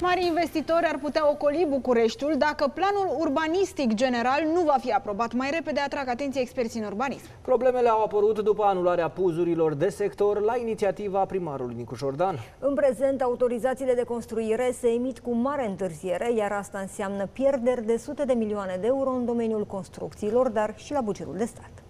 Mari investitori ar putea ocoli Bucureștiul dacă planul urbanistic general nu va fi aprobat mai repede, atrag atenție experții în urbanism. Problemele au apărut după anularea puzurilor de sector la inițiativa primarului Nicu Jordan. În prezent, autorizațiile de construire se emit cu mare întârziere, iar asta înseamnă pierderi de sute de milioane de euro în domeniul construcțiilor, dar și la bugetul de stat.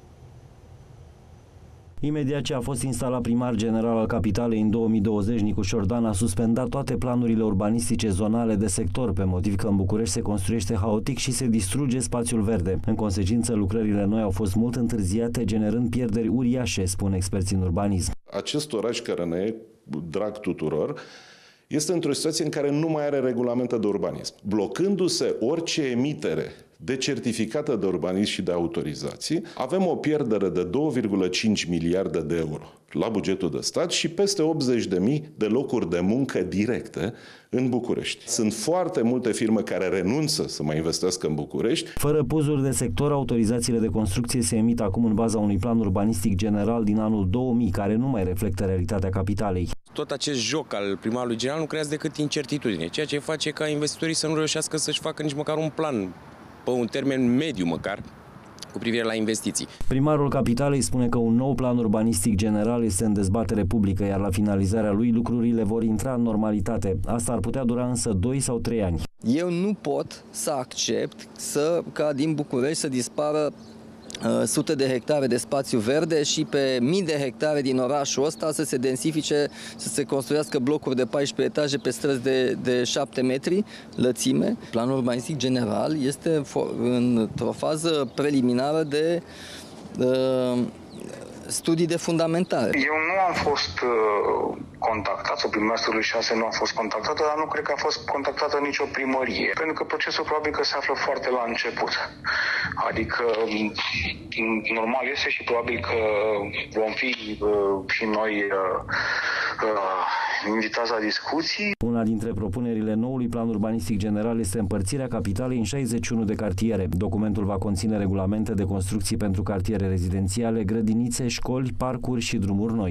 Imediat ce a fost instalat primar general al capitalei în 2020, Nicuș Șordan a suspendat toate planurile urbanistice zonale de sector, pe motiv că în București se construiește haotic și se distruge spațiul verde. În consecință, lucrările noi au fost mult întârziate, generând pierderi uriașe, spun experții în urbanism. Acest oraș care ne e drag tuturor, este într-o situație în care nu mai are regulamente de urbanism. Blocându-se orice emitere de certificată de urbanism și de autorizații, avem o pierdere de 2,5 miliarde de euro la bugetul de stat și peste 80.000 de locuri de muncă directe în București. Sunt foarte multe firme care renunță să mai investească în București. Fără puzuri de sector, autorizațiile de construcție se emit acum în baza unui plan urbanistic general din anul 2000, care nu mai reflectă realitatea capitalei tot acest joc al primarului general nu creează decât incertitudine, ceea ce face ca investitorii să nu reușească să-și facă nici măcar un plan pe un termen mediu măcar, cu privire la investiții. Primarul Capitalei spune că un nou plan urbanistic general este în dezbatere publică, iar la finalizarea lui lucrurile vor intra în normalitate. Asta ar putea dura însă 2 sau 3 ani. Eu nu pot să accept să ca din București să dispară Uh, sute de hectare de spațiu verde și pe mii de hectare din orașul ăsta să se densifice, să se construiască blocuri de 14 etaje pe străzi de, de 7 metri lățime. Planul urbanistic general este într-o fază preliminară de uh, studii de fundamentare. Eu nu am fost uh, contactat, sau primarul 6 nu a fost contactată, dar nu cred că a fost contactată nicio primărie, pentru că procesul probabil că se află foarte la început. Adică mm, normal este și probabil că vom fi uh, și noi uh, uh, invitați la discuții. Una dintre propunerile noului plan urbanistic general este împărțirea capitalei în 61 de cartiere. Documentul va conține regulamente de construcții pentru cartiere rezidențiale, grădinițe, școli, parcuri și drumuri noi.